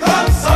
Dança.